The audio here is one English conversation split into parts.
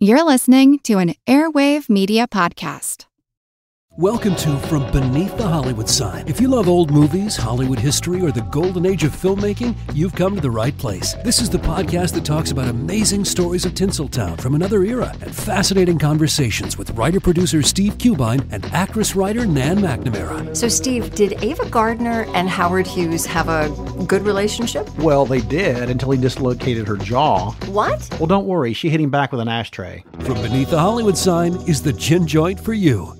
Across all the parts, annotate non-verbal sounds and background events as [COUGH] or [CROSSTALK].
You're listening to an Airwave Media Podcast. Welcome to From Beneath the Hollywood Sign. If you love old movies, Hollywood history, or the golden age of filmmaking, you've come to the right place. This is the podcast that talks about amazing stories of Tinseltown from another era and fascinating conversations with writer producer Steve Cubine and actress writer Nan McNamara. So, Steve, did Ava Gardner and Howard Hughes have a good relationship? Well, they did until he dislocated her jaw. What? Well, don't worry, she hit him back with an ashtray. From Beneath the Hollywood Sign is the gin joint for you.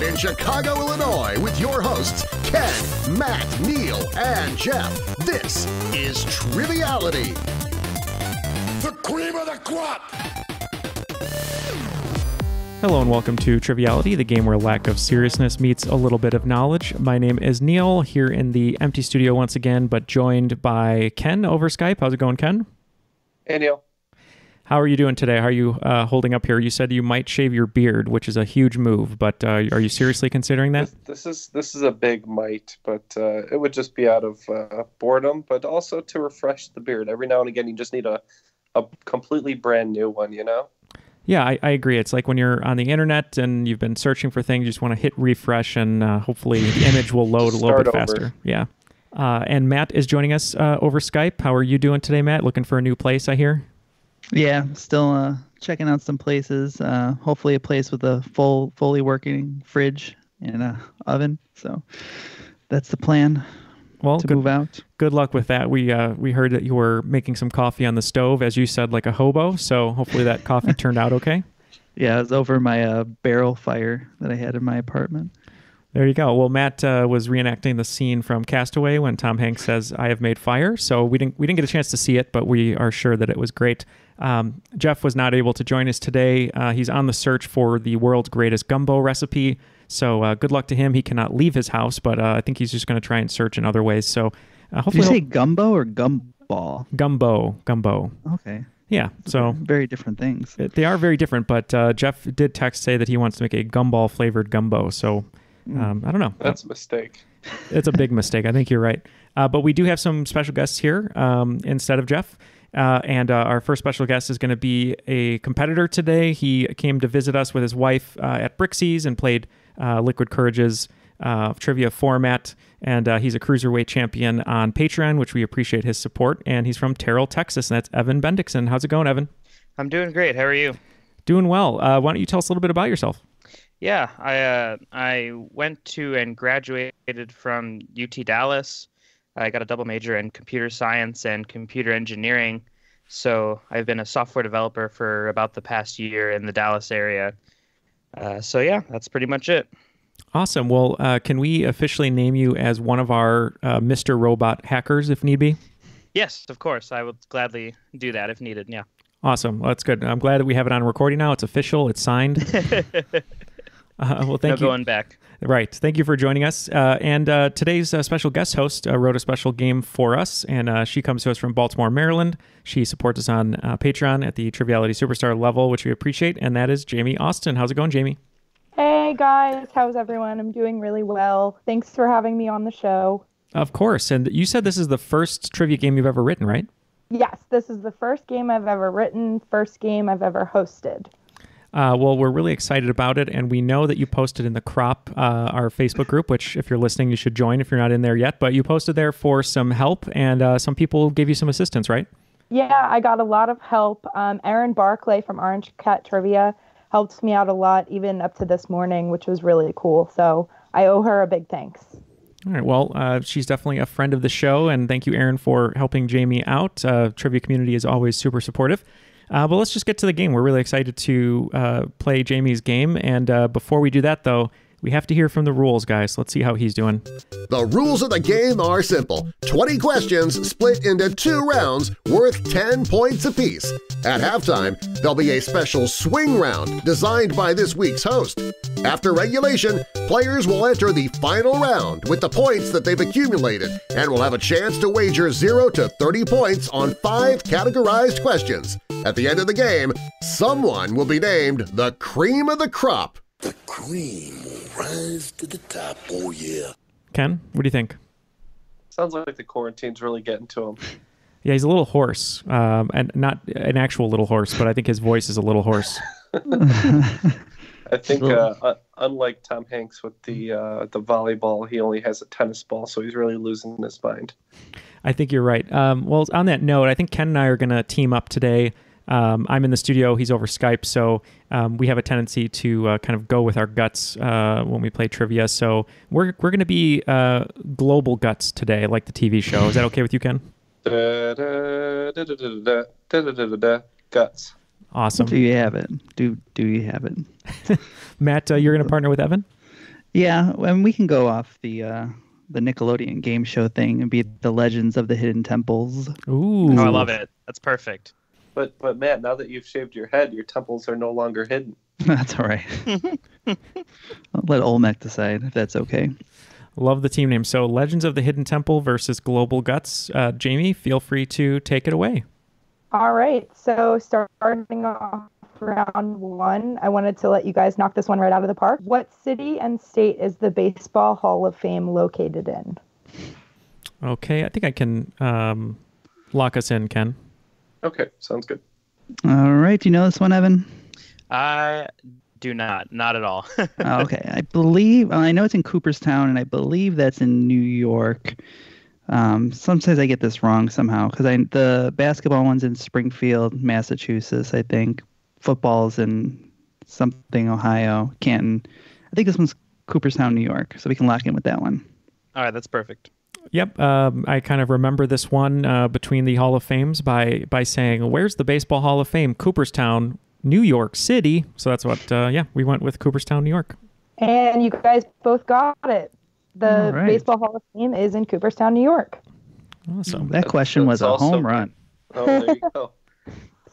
Recorded in Chicago, Illinois, with your hosts, Ken, Matt, Neal, and Jeff. This is Triviality. The cream of the crop! Hello and welcome to Triviality, the game where lack of seriousness meets a little bit of knowledge. My name is Neal, here in the empty studio once again, but joined by Ken over Skype. How's it going, Ken? Hey, Neal. How are you doing today? How are you uh, holding up here? You said you might shave your beard, which is a huge move, but uh, are you seriously considering that? This, this is this is a big might, but uh, it would just be out of uh, boredom, but also to refresh the beard. Every now and again, you just need a a completely brand new one, you know. Yeah, I, I agree. It's like when you're on the internet and you've been searching for things, you just want to hit refresh, and uh, hopefully the image will load a little bit over. faster. Yeah. Uh, and Matt is joining us uh, over Skype. How are you doing today, Matt? Looking for a new place, I hear. Yeah, still uh, checking out some places. Uh, hopefully, a place with a full, fully working fridge and a oven. So that's the plan Well, to good, move out. good luck with that. We uh, we heard that you were making some coffee on the stove, as you said, like a hobo. So hopefully that coffee turned out okay. [LAUGHS] Yeah, it was over my uh, barrel fire that I had in my apartment. There you go. Well, Matt uh, was reenacting the scene from Castaway when Tom Hanks says, "I have made fire." So we didn't we didn't get a chance to see it, but we are sure that it was great. Um, Jeff was not able to join us today. Uh, he's on the search for the world's greatest gumbo recipe. So uh, good luck to him. He cannot leave his house, but uh, I think he's just going to try and search in other ways. So uh, Did you hopefully, say gumbo or gumball? gumbo, gumbo. Okay, Yeah. So very different things. they are very different. But uh, Jeff did text say that he wants to make a gumball flavored gumbo. So um, I don't know. That's a mistake. [LAUGHS] it's a big mistake. I think you're right. Uh, but we do have some special guests here um, instead of Jeff. Uh, and uh, our first special guest is going to be a competitor today. He came to visit us with his wife uh, at Brixies and played uh, Liquid Courage's uh, trivia format. And uh, he's a cruiserweight champion on Patreon, which we appreciate his support. And he's from Terrell, Texas, and that's Evan Bendiksen. How's it going, Evan? I'm doing great. How are you? Doing well. Uh, why don't you tell us a little bit about yourself? Yeah, I uh, I went to and graduated from UT Dallas. I got a double major in computer science and computer engineering. So I've been a software developer for about the past year in the Dallas area. Uh, so yeah, that's pretty much it. Awesome. Well, uh, can we officially name you as one of our uh, Mr. Robot hackers if need be? Yes, of course. I would gladly do that if needed. Yeah. Awesome. Well, that's good. I'm glad that we have it on recording now. It's official. It's signed. [LAUGHS] Uh, well, thank no you. going back. Right. Thank you for joining us. Uh, and uh, today's uh, special guest host uh, wrote a special game for us, and uh, she comes to us from Baltimore, Maryland. She supports us on uh, Patreon at the Triviality Superstar level, which we appreciate, and that is Jamie Austin. How's it going, Jamie? Hey guys, how's everyone? I'm doing really well. Thanks for having me on the show. Of course. And you said this is the first trivia game you've ever written, right? Yes, this is the first game I've ever written, first game I've ever hosted. Uh, well, we're really excited about it, and we know that you posted in the Crop, uh, our Facebook group, which, if you're listening, you should join if you're not in there yet. But you posted there for some help, and uh, some people gave you some assistance, right? Yeah, I got a lot of help. Um, Erin Barclay from Orange Cat Trivia helped me out a lot, even up to this morning, which was really cool. So I owe her a big thanks. All right. Well, uh, she's definitely a friend of the show, and thank you, Erin, for helping Jamie out. Uh, trivia community is always super supportive. Uh, but let's just get to the game. We're really excited to uh, play Jamie's game, and uh, before we do that, though, we have to hear from the rules, guys. Let's see how he's doing. The rules of the game are simple 20 questions split into two rounds worth 10 points apiece. At halftime, there'll be a special swing round designed by this week's host. After regulation, players will enter the final round with the points that they've accumulated and will have a chance to wager 0 to 30 points on five categorized questions. At the end of the game, someone will be named the cream of the crop. The cream will rise to the top, oh yeah. Ken, what do you think? Sounds like the quarantine's really getting to him. Yeah, he's a little hoarse, um, and not an actual little horse, but I think his voice is a little hoarse. [LAUGHS] [LAUGHS] I think, uh, uh, unlike Tom Hanks with the uh, the volleyball, he only has a tennis ball, so he's really losing his mind. I think you're right. Um, well, on that note, I think Ken and I are going to team up today um, I'm in the studio, he's over Skype, so um, we have a tendency to uh, kind of go with our guts uh, when we play trivia. So we're we're going to be uh, global guts today, like the TV show. Is that okay with you, Ken? Guts. Awesome. Do you have it? Do do you have it? Matt, you're going to partner with Evan. Yeah, and we can go off the the Nickelodeon game show thing and be the legends of the hidden temples. Ooh, oh, I love it. That's perfect. But but Matt, now that you've shaved your head, your temples are no longer hidden. [LAUGHS] That's all right. I'll [LAUGHS] let Olmec decide if that's okay. Love the team name. So Legends of the Hidden Temple versus Global Guts. Uh, Jamie, feel free to take it away. All right. So starting off round one, I wanted to let you guys knock this one right out of the park. What city and state is the Baseball Hall of Fame located in? Okay, I think I can um, lock us in, Ken. Okay, sounds good. All right, do you know this one, Evan? I do not. Not at all. [LAUGHS] Oh, okay, I believe I know it's in Cooperstown, and I believe that's in New York. Um, sometimes I get this wrong somehow because I the basketball one's in Springfield, Massachusetts. I think football's in something Ohio, Canton. I think this one's Cooperstown, New York. So we can lock in with that one. All right, that's perfect. Yep, um, I kind of remember this one uh, between the Hall of Fames by by saying, "Where's the Baseball Hall of Fame? Cooperstown, New York City." So that's what. Uh, yeah, we went with Cooperstown, New York. And you guys both got it. The All right. Baseball Hall of Fame is in Cooperstown, New York. Awesome. That question was a home run. Oh, there you go. [LAUGHS] [LAUGHS]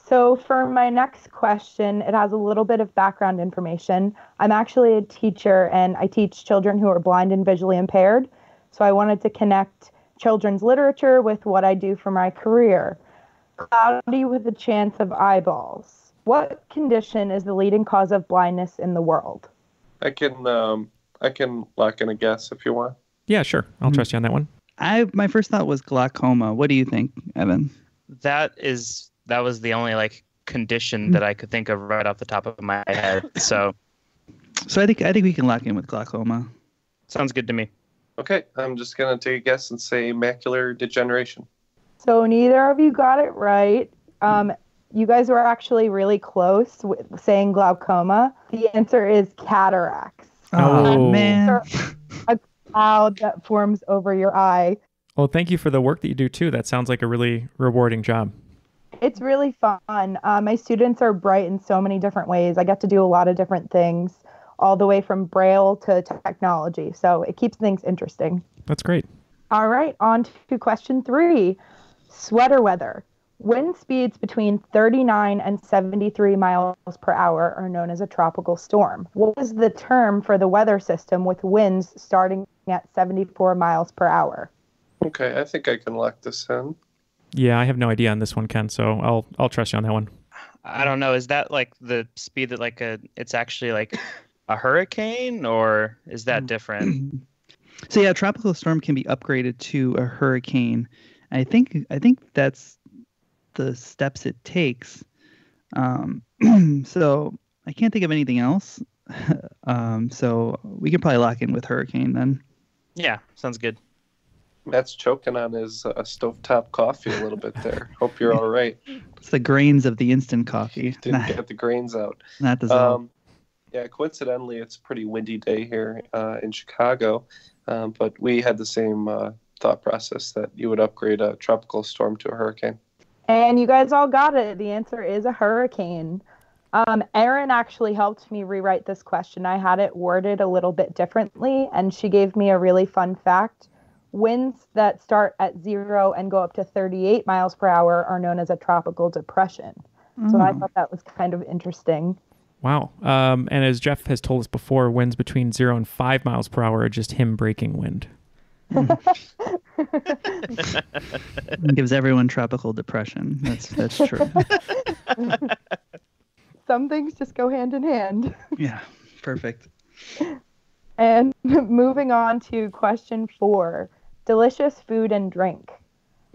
So, for my next question, it has a little bit of background information. I'm actually a teacher and I teach children who are blind and visually impaired. So, I wanted to connect children's literature with what I do for my career. Cloudy with a chance of eyeballs. What condition is the leading cause of blindness in the world? I can um I can lock in a guess if you want. Yeah, sure. I'll trust you on that one. I my first thought was glaucoma. What do you think, Evan? That is that was the only like condition that I could think of right off the top of my head. So [LAUGHS] So I think I think we can lock in with glaucoma. sounds good to me. Okay, I'm just gonna take a guess and say macular degeneration. So neither of you got it right. Um, you guys were actually really close with saying glaucoma. The answer is cataracts. Oh. man. A cloud that forms over your eye. Well, thank you for the work that you do too. That sounds like a really rewarding job. It's really fun. Uh, my students are bright in so many different ways. I get to do a lot of different things, all the way from braille to technology. So it keeps things interesting. That's great. All right, on to question three sweater weather. Wind speeds between 39 and 73 miles per hour are known as a tropical storm. What is the term for the weather system with winds starting at 74 miles per hour? Okay, I think I can lock this in. Yeah, I have no idea on this one, Ken. So I'll I'll trust you on that one. I don't know. Is that like the speed that like a it's actually like a hurricane or is that different? [CLEARS THROAT] So yeah, a tropical storm can be upgraded to a hurricane. I think I think that's the steps it takes. Um, [CLEARS THROAT] so I can't think of anything else. [LAUGHS] um, so we can probably lock in with hurricane then. Yeah, sounds good. Matt's choking on his uh, stovetop coffee a little bit there. Hope you're all right. [LAUGHS] It's the grains of the instant coffee, Didn't not, [LAUGHS] get the grains out. not dissolved. Um, yeah, coincidentally, it's a pretty windy day here uh, in Chicago, um, but we had the same uh, thought process that you would upgrade a tropical storm to a hurricane. And you guys all got it. The answer is a hurricane. Um, Erin actually helped me rewrite this question. I had it worded a little bit differently, and she gave me a really fun fact. Winds that start at zero and go up to 38 miles per hour are known as a tropical depression. So I thought that was kind of interesting. Wow. Um, and as Jeff has told us before, winds between zero and five miles per hour are just him breaking wind. It [LAUGHS] gives everyone tropical depression. That's that's true. [LAUGHS] Some things just go hand in hand. [LAUGHS] yeah, perfect. And moving on to question four delicious food and drink.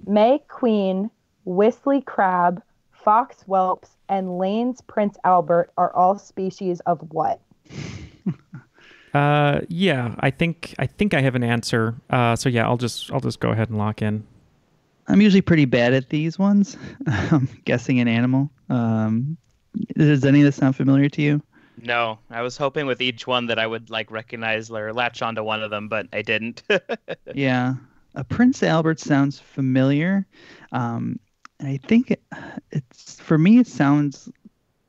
May Queen Whistly crab, fox whelps, and Lane's Prince Albert are all species of what? [LAUGHS] Uh, yeah, I think I think I have an answer. Uh, so yeah, I'll just I'll just go ahead and lock in. I'm usually pretty bad at these ones, [LAUGHS] um, guessing an animal. Um, does any of this sound familiar to you? No, I was hoping with each one that I would like recognize or latch onto one of them, but I didn't. [LAUGHS] yeah, a Prince Albert sounds familiar, um, and I think it, it's for me. It sounds.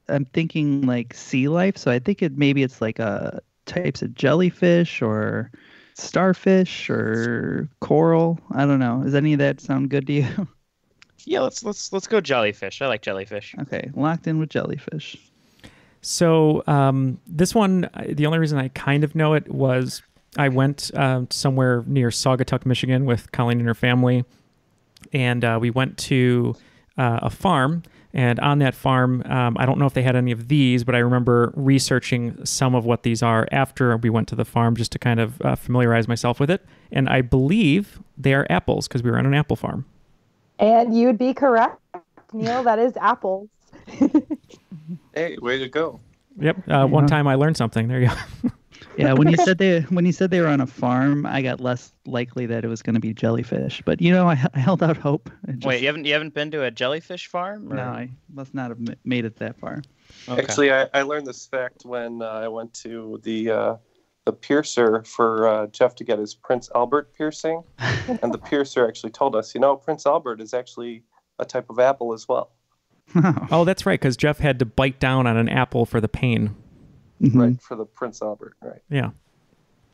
I'm thinking like sea life, so I think it maybe it's like a types of jellyfish or starfish or coral. I don't know. Does any of that sound good to you? [LAUGHS] yeah, let's let's let's go jellyfish. I like jellyfish. Okay, locked in with jellyfish. So um, this one, the only reason I kind of know it was I went uh, somewhere near Saugatuck, Michigan, with Colleen and her family, and uh, we went to uh, a farm and on that farm, um, I don't know if they had any of these, but I remember researching some of what these are after we went to the farm just to kind of uh, familiarize myself with it. And I believe they are apples because we were on an apple farm. And you'd be correct, Neal. That is apples. [LAUGHS] hey, way to go. Yep. Uh, one time I learned something. There you go. [LAUGHS] yeah, when you said [LAUGHS] they when you said they were on a farm, I got less likely that it was going to be jellyfish. But you know, I, I held out hope. Just, Wait, you haven't you haven't been to a jellyfish farm? Or? No, I must not have made it that far. Okay. Actually, I, I learned this fact when uh, I went to the uh, the piercer for uh, Jeff to get his Prince Albert piercing, and the piercer actually told us, you know, Prince Albert is actually a type of apple as well. [LAUGHS] oh, that's right, because Jeff had to bite down on an apple for the pain. Mm-hmm. Right, for the Prince Albert, right. Yeah.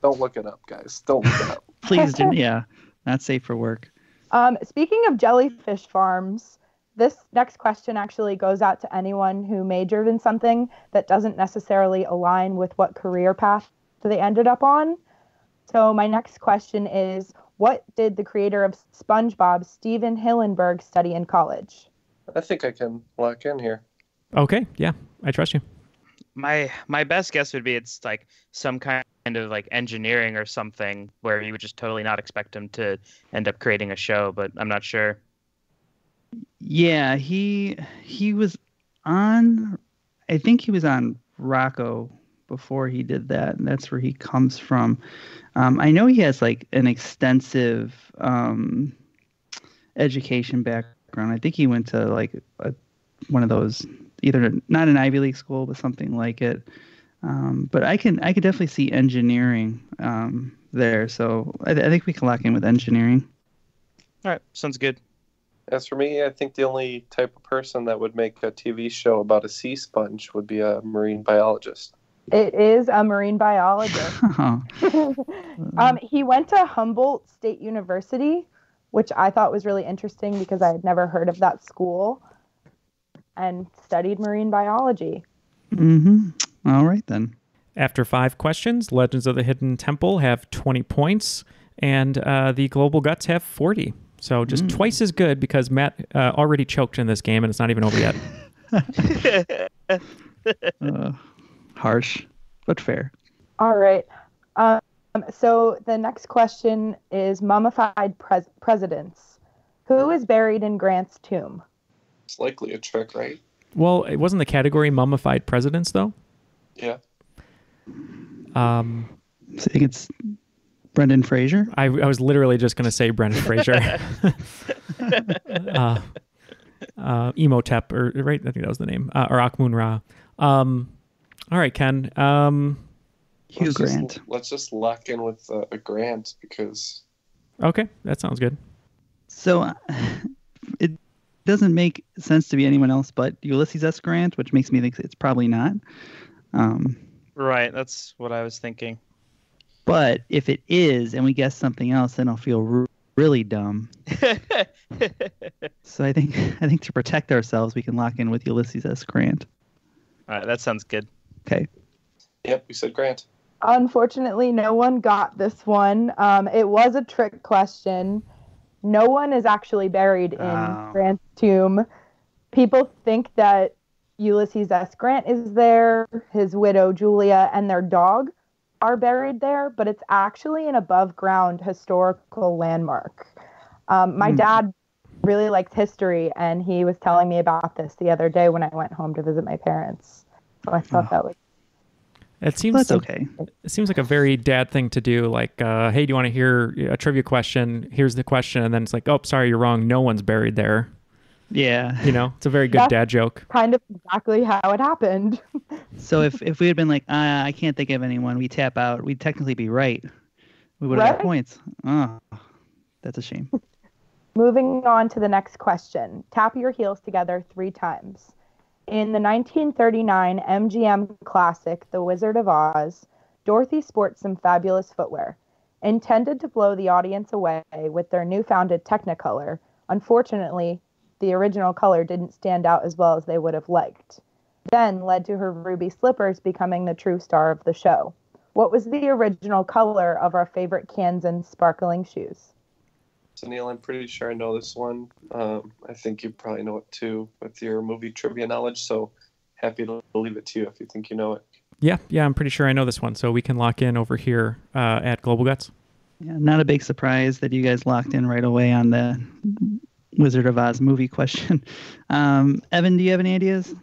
Don't look it up, guys. Don't look it up. [LAUGHS] Please do. [LAUGHS] Yeah, not safe for work. Um, speaking of jellyfish farms, this next question actually goes out to anyone who majored in something that doesn't necessarily align with what career path they ended up on. So, my next question is What did the creator of SpongeBob, Stephen Hillenburg, study in college? I think I can lock in here. Okay. Yeah, I trust you my my best guess would be it's like some kind of like engineering or something where you would just totally not expect him to end up creating a show, but I'm not sure. Yeah, he he was on I think he was on Rocko before he did that, and that's where he comes from. Um, I know he has like an extensive um, education background. I think he went to like a, one of those either not an Ivy League school, but something like it. Um, but I can I could definitely see engineering um, there. So I, th- I, think we can lock in with engineering. All right, sounds good. As for me, I think the only type of person that would make a TV show about a sea sponge would be a marine biologist. It is a marine biologist. [LAUGHS] [LAUGHS] um, he went to Humboldt State University, which I thought was really interesting because I had never heard of that school and studied marine biology. Mm-hmm. All right then. After five questions, Legends of the Hidden Temple have 20 points, and uh, the Global Guts have 40. So just mm. twice as good because Matt uh, already choked in this game, and it's not even over yet. [LAUGHS] [LAUGHS] uh, harsh, but fair. All right. Um, so the next question is mummified pres- presidents. Who is buried in Grant's tomb? It's likely a trick, right? Well, it wasn't the category mummified presidents, though. Yeah. Um, I think it's Brendan Fraser. I, I was literally just going to say Brendan Fraser. [LAUGHS] [LAUGHS] uh, uh, Imhotep, or right? I think that was the name, uh, or Akhmun Ra. Um, all right, Ken. Um, Hugh let's Grant. Just, let's just lock in with uh, a Grant because. Okay, that sounds good. So, uh, it doesn't make sense to be anyone else but Ulysses S. Grant, which makes me think it's probably not. Um, right, that's what I was thinking. But if it is, and we guess something else, then I'll feel r- really dumb. [LAUGHS] so I think I think to protect ourselves, we can lock in with Ulysses S. Grant. All right, that sounds good. Okay. Yep, we said Grant. Unfortunately, no one got this one. Um, it was a trick question. No one is actually buried in oh. Grant's tomb. People think that Ulysses S. Grant is there, his widow Julia, and their dog are buried there, but it's actually an above ground historical landmark. Um, my mm. dad really likes history, and he was telling me about this the other day when I went home to visit my parents. So I thought that was It seems That's to- okay. It seems like a very dad thing to do. Like, uh, hey, do you want to hear a trivia question? Here's the question, and then it's like, oh, sorry, you're wrong. No one's buried there. Yeah. You know, it's a very good Yeah. dad joke. kind of exactly how it happened. [LAUGHS] So if if we had been like, uh, I can't think of anyone, we tap out, we'd technically be right. We would have got Right. points. Oh, that's a shame. [LAUGHS] Moving on to the next question. Tap your heels together three times. In the 1939 MGM classic, The Wizard of Oz, Dorothy sports some fabulous footwear. Intended to blow the audience away with their newfounded Technicolor, unfortunately, the original color didn't stand out as well as they would have liked. Then led to her ruby slippers becoming the true star of the show. What was the original color of our favorite Kansan sparkling shoes? So Neal, I'm pretty sure I know this one. Um, I think you probably know it too with your movie trivia knowledge. So happy to leave it to you if you think you know it. Yeah, yeah, I'm pretty sure I know this one. So we can lock in over here uh, at Global Guts. Yeah, not a big surprise that you guys locked in right away on the Wizard of Oz movie [LAUGHS] question. Um, Evan, do you have any ideas?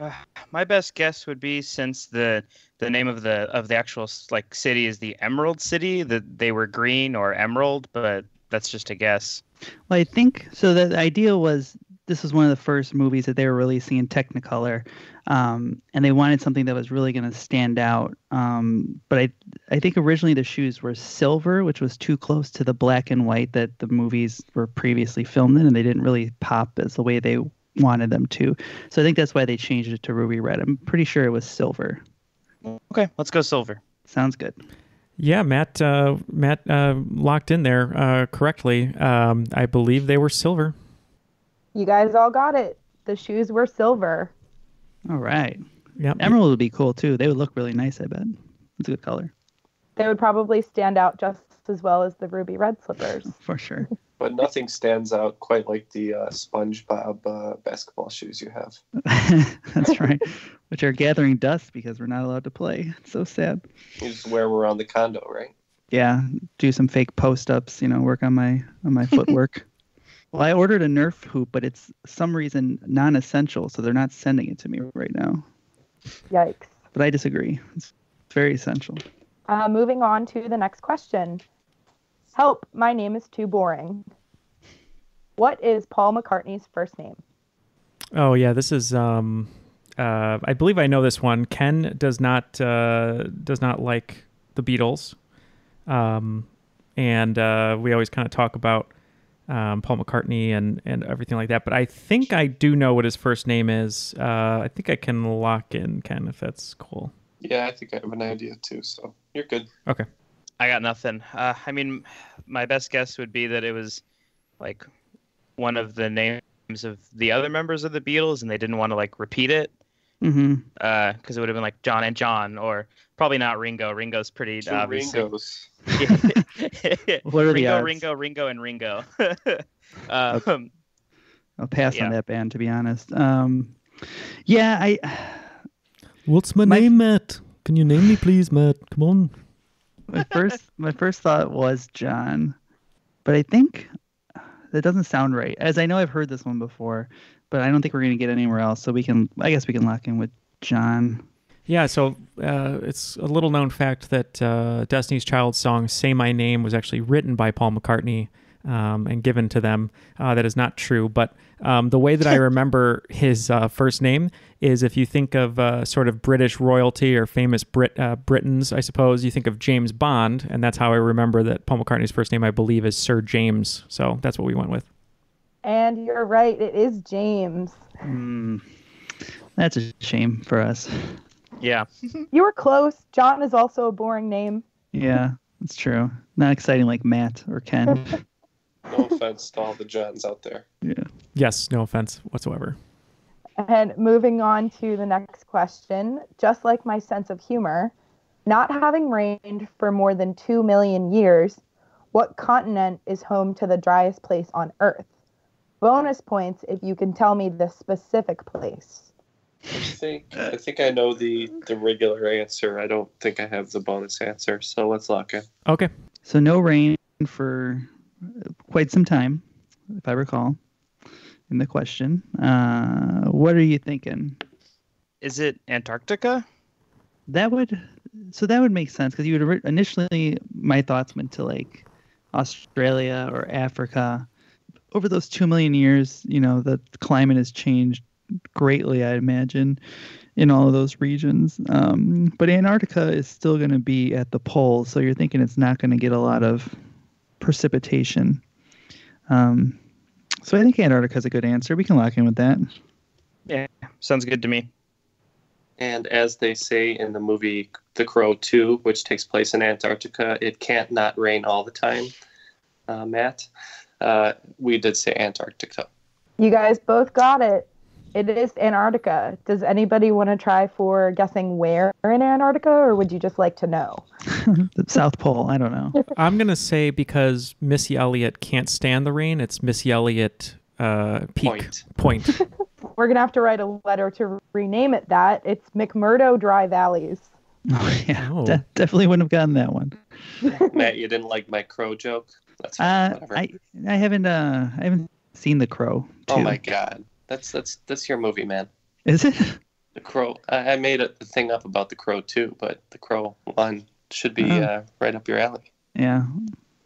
Uh, my best guess would be since the the name of the of the actual like city is the Emerald City that they were green or emerald, but that's just a guess. Well, I think so. The idea was this was one of the first movies that they were releasing in Technicolor, um, and they wanted something that was really going to stand out. Um, but I, I think originally the shoes were silver, which was too close to the black and white that the movies were previously filmed in, and they didn't really pop as the way they wanted them to. So I think that's why they changed it to ruby red. I'm pretty sure it was silver. Okay, let's go silver. Sounds good. Yeah, Matt. Uh, Matt uh, locked in there uh, correctly. Um, I believe they were silver. You guys all got it. The shoes were silver. All right. Yep. Emerald would be cool too. They would look really nice. I bet. It's a good color They would probably stand out just as well as the ruby red slippers. [LAUGHS] for sure. But nothing stands out quite like the uh, SpongeBob uh, basketball shoes you have. [LAUGHS] That's right. Which are gathering dust because we're not allowed to play. It's so sad. You just wear them around the condo, right? Yeah, do some fake post ups. You know, work on my on my [LAUGHS] footwork. well, I ordered a Nerf hoop, but it's some reason non-essential, so they're not sending it to me right now. Yikes. But I disagree. It's very essential. Uh, moving on to the next question. Help, my name is too boring. What is Paul McCartney's first name? Oh yeah, this is. Um, uh, I believe I know this one. Ken does not uh, does not like the Beatles, um, and uh, we always kind of talk about um, Paul McCartney and and everything like that. But I think I do know what his first name is. Uh, I think I can lock in Ken if that's cool. Yeah, I think I have an idea too. So you're good. Okay. I got nothing. Uh, I mean, my best guess would be that it was like one of the names of the other members of the Beatles, and they didn't want to like repeat it Mm-hmm. because it would have been like John and John, or probably not Ringo. Ringo's pretty Two obvious. Ringos. [LAUGHS] What are the Ringo, odds? Ringo, Ringo, and Ringo. [LAUGHS] um, I'll pass Yeah. on that band to be honest. Um, yeah, I What's my, My- name, Matt? Can you name me, please, Matt? Come on. My first my first thought was John, but I think that doesn't sound right. As I know I've heard this one before, but I don't think we're gonna get anywhere else. So we can I guess we can lock in with John. Yeah, so uh, it's a little known fact that uh, Destiny's Child song "Say My Name" was actually written by Paul McCartney um, and given to them. Uh, that is not true, but um, the way that I [LAUGHS] remember his uh, first name is if you think of uh, sort of British royalty or famous Brit uh, Britons, I suppose you think of James Bond, and that's how I remember that Paul McCartney's first name, I believe, is Sir James. So that's what we went with. And you're right, it is James. Hmm. That's a shame for us. yeah. [LAUGHS] You were close. John is also a boring name. Yeah, that's true. Not exciting like Matt or Ken. [LAUGHS] No offense to all the Johns out there. yeah. Yes, no offense whatsoever. And moving on to the next question, just like my sense of humor, not having rained for more than 2 million years, what continent is home to the driest place on Earth? Bonus points if you can tell me the specific place. I think I think I know the the regular answer. I don't think I have the bonus answer. So let's lock in. Okay. So no rain for quite some time. if I recall, in the question. Uh, what are you thinking? Is it Antarctica? That would so that would make sense because you would initially my thoughts went to like Australia or Africa. Over those two million years, you know, the climate has changed greatly. I imagine in all of those regions. Um, but Antarctica is still going to be at the pole, so you're thinking it's not going to get a lot of precipitation. Um, so I think Antarctica is a good answer. We can lock in with that. Yeah, sounds good to me. And as they say in the movie The Crow 2, which takes place in Antarctica, it can't not rain all the time, uh, Matt. Uh, we did say Antarctica. You guys both got it. It is Antarctica. Does anybody want to try for guessing where in Antarctica, or would you just like to know? the [LAUGHS] South Pole. I don't know. [LAUGHS] I'm gonna say because Missy Elliott can't stand the rain, it's Missy Elliott uh, Peak Point. Point. [LAUGHS] We're gonna have to write a letter to rename it that. It's McMurdo Dry Valleys. Oh, yeah, Oh. de- definitely wouldn't have gotten that one. Matt, you didn't like my crow joke? That's fine, Uh. I I haven't uh I haven't seen The Crow. oh my god. That's that's that's your movie, man. Is it? The Crow. I, I made a thing up about The Crow too, but The Crow one should be Oh. uh, right up your alley. Yeah.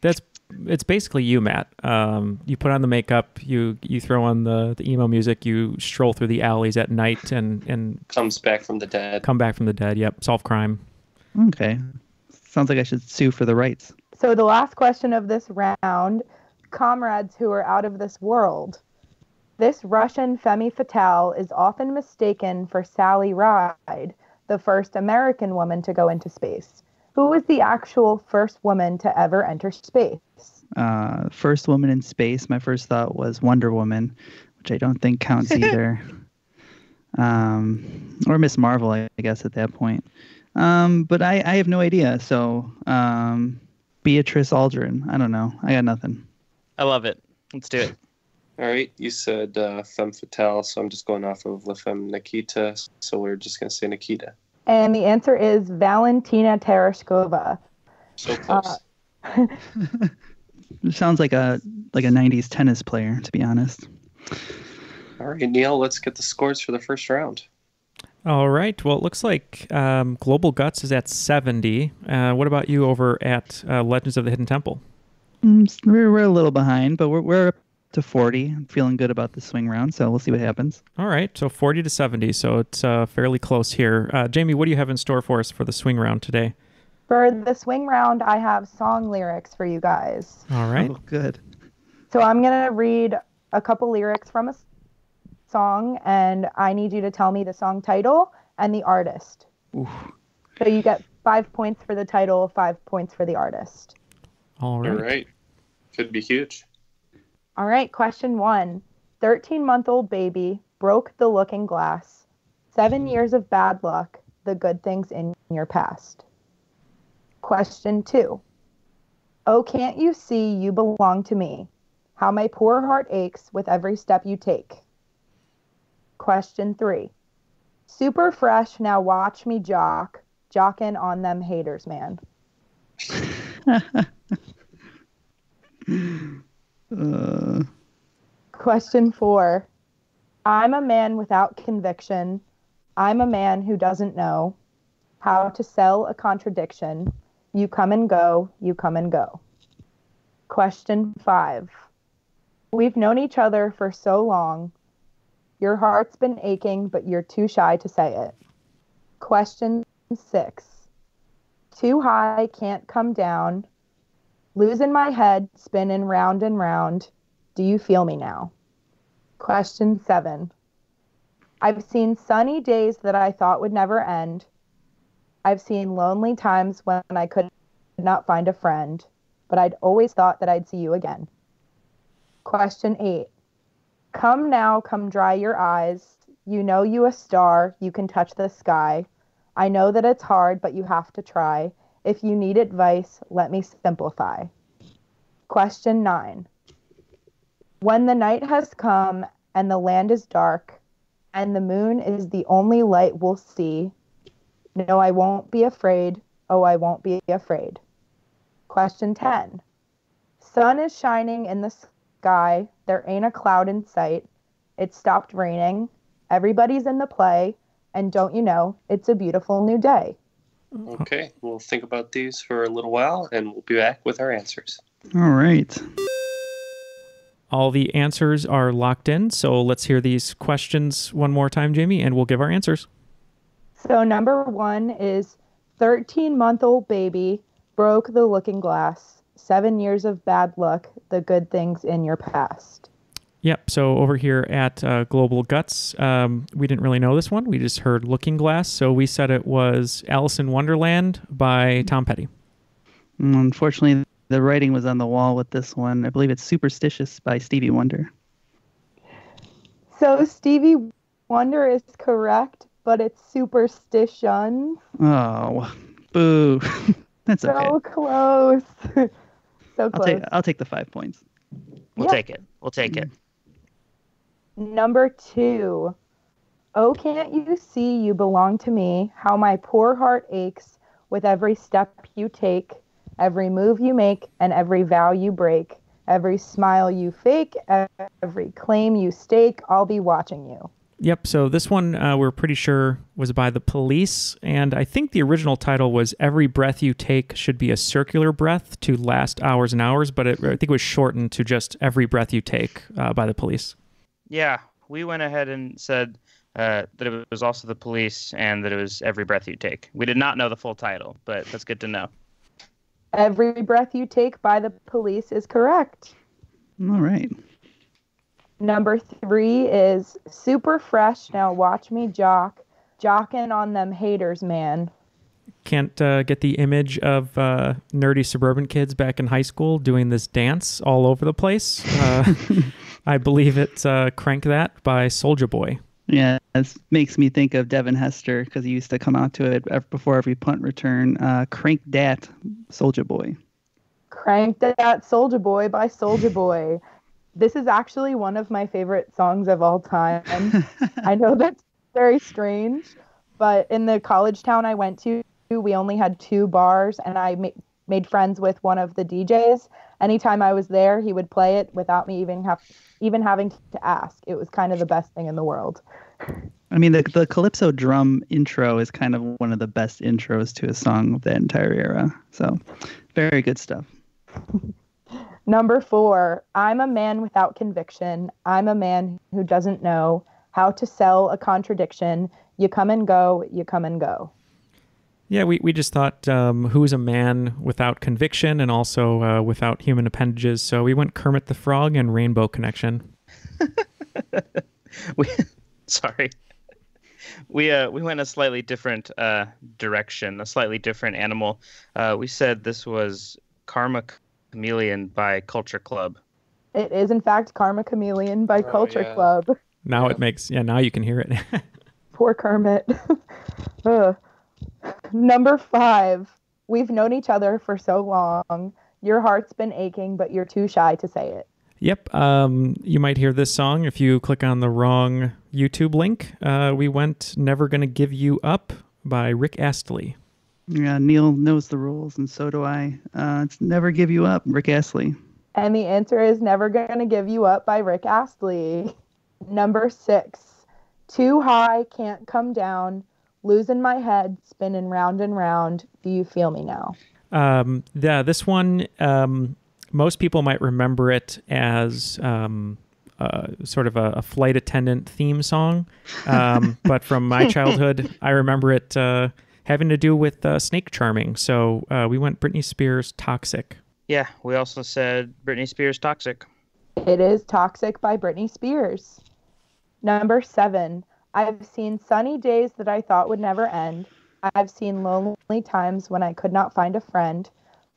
That's it's basically you, Matt. Um, you put on the makeup, you you throw on the, the emo music, you stroll through the alleys at night and and Comes back from the dead. come back from the dead. Yep, solve crime. Okay. Sounds like I should sue for the rights. So the last question of this round, comrades who are out of this world. This Russian femme fatale is often mistaken for Sally Ride, the first American woman to go into space. Who was the actual first woman to ever enter space? Uh, first woman in space. My first thought was Wonder Woman, which I don't think counts [LAUGHS] either. um, or Miss Marvel, I guess, at that point. Um, but I, I have no idea. So um, Beatrice Aldrin. I don't know. I got nothing. I love it. Let's do it. All right, you said uh, femme fatale, so I'm just going off of La Femme Nikita. So we're just gonna say Nikita. And the answer is Valentina Tereshkova. So close. Uh, [LAUGHS] sounds like a like a '90s tennis player, to be honest. All right, Neal, let's get the scores for the first round. All right. Well, it looks like um, Global Guts is at 70. Uh, what about you over at uh, Legends of the Hidden Temple? Mm, We're, we're a little behind, but we're we're up to 40. I'm feeling good about the swing round, so we'll see what happens. All right. So 40 to 70. So it's uh, fairly close here. Uh, Jamie, what do you have in store for us for the swing round today? For the swing round, I have song lyrics for you guys. All right. Oh, good. So I'm going to read a couple lyrics from a song, and I need you to tell me the song title and the artist. Oof. So you get five points for the title, five points for the artist. All right. All right, could be huge. All right, question one 13 month old baby broke the looking glass. Seven hmm. years of bad luck, the good things in your past. Question two Oh, can't you see you belong to me? How my poor heart aches with every step you take. Question three Super fresh, now watch me jock, jockin' on them haters, man. [LAUGHS] [LAUGHS] Uh, Question four I'm a man without conviction. I'm a man who doesn't know how to sell a contradiction. You come and go, you come and go. Question five We've known each other for so long. Your heart's been aching, but you're too shy to say it. Question six Too high, can't come down. Losing my head, spinning round and round. Do you feel me now? Question seven. I've seen sunny days that I thought would never end. I've seen lonely times when I could not find a friend, but I'd always thought that I'd see you again. Question eight. Come now, come dry your eyes. You know you a star, you can touch the sky. I know that it's hard, but you have to try. If you need advice, let me simplify. Question nine. When the night has come and the land is dark and the moon is the only light we'll see, no, I won't be afraid. Oh, I won't be afraid. Question 10. Sun is shining in the sky. There ain't a cloud in sight. It stopped raining. Everybody's in the play. And don't you know, it's a beautiful new day. Uh-huh. Okay, we'll think about these for a little while and we'll be back with our answers. All right. All the answers are locked in, so let's hear these questions one more time, Jamie, and we'll give our answers. So, number one is 13 month old baby broke the looking glass. Seven years of bad luck, the good things in your past. Yep. So over here at uh, Global Guts, um, we didn't really know this one. We just heard Looking Glass. So we said it was Alice in Wonderland by Tom Petty. Mm, Unfortunately, the writing was on the wall with this one. I believe it's Superstitious by Stevie Wonder. So, Stevie Wonder is correct, but it's superstition. Oh, boo. [LAUGHS] That's So okay. close. [LAUGHS] so I'll close. take I'll take the five points. We'll Yeah. take it. We'll take it. Number two. Oh, can't you see you belong to me? How my poor heart aches with every step you take, every move you make, and every vow you break, every smile you fake, every claim you stake. I'll be watching you. Yep. So this one uh, we're pretty sure was by the police, and I think the original title was "Every Breath You Take Should Be a Circular Breath to Last Hours and Hours," but it, I think it was shortened to just "Every Breath You Take" uh, by the police. Yeah, we went ahead and said uh, that it was also the police and that it was every breath you take. We did not know the full title, but that's good to know. Every breath you take by the police is correct. All right. Number three is super fresh. Now watch me jock, jocking on them haters, man. Can't uh, get the image of uh, nerdy suburban kids back in high school doing this dance all over the place. [LAUGHS] I believe it's uh, "Crank That" by Soulja Boy. Yeah, it makes me think of Devin Hester because he used to come out to it before every punt return. Uh, Crank That, Soulja Boy. Crank That Soulja Boy by Soulja Boy. This is actually one of my favorite songs of all time. [LAUGHS] I know that's very strange, but in the college town I went to, we only had two bars, and I ma- made friends with one of the DJs. Anytime I was there, he would play it without me even have even having to ask. It was kind of the best thing in the world. I mean, the the calypso drum intro is kind of one of the best intros to a song of that entire era. So, very good stuff. [LAUGHS] Number four, I'm a man without conviction. I'm a man who doesn't know how to sell a contradiction. You come and go, you come and go. Yeah, we, we just thought um, who's a man without conviction and also uh, without human appendages. So we went Kermit the Frog and Rainbow Connection. [LAUGHS] we sorry we uh we went a slightly different uh direction a slightly different animal uh we said this was karma chameleon by culture club It is, in fact, Karma Chameleon by Culture yeah. Club. Now it makes, yeah, now you can hear it. [LAUGHS] Poor Kermit. [LAUGHS] Ugh. Number five, we've known each other for so long. Your heart's been aching, but you're too shy to say it. Yep. Um, you might hear this song if you click on the wrong YouTube link. Uh, we went Never Gonna Give You Up by Rick Astley. Yeah, Neal knows the rules, and so do I. Uh, it's never give you up, Rick Astley. And the answer is Never Gonna Give You Up by Rick Astley. Number six, Too High, Can't Come Down, Losing My Head, Spinning Round and Round. Do you feel me now? Um, yeah, this one, um, most people might remember it as um, uh, sort of a, a flight attendant theme song. Um, [LAUGHS] but from my childhood, I remember it uh, having to do with uh, snake charming. So uh, we went Britney Spears Toxic. yeah we also said britney spears toxic It is Toxic by Britney Spears. Number seven, I've seen sunny days that I thought would never end. I've seen lonely times when I could not find a friend,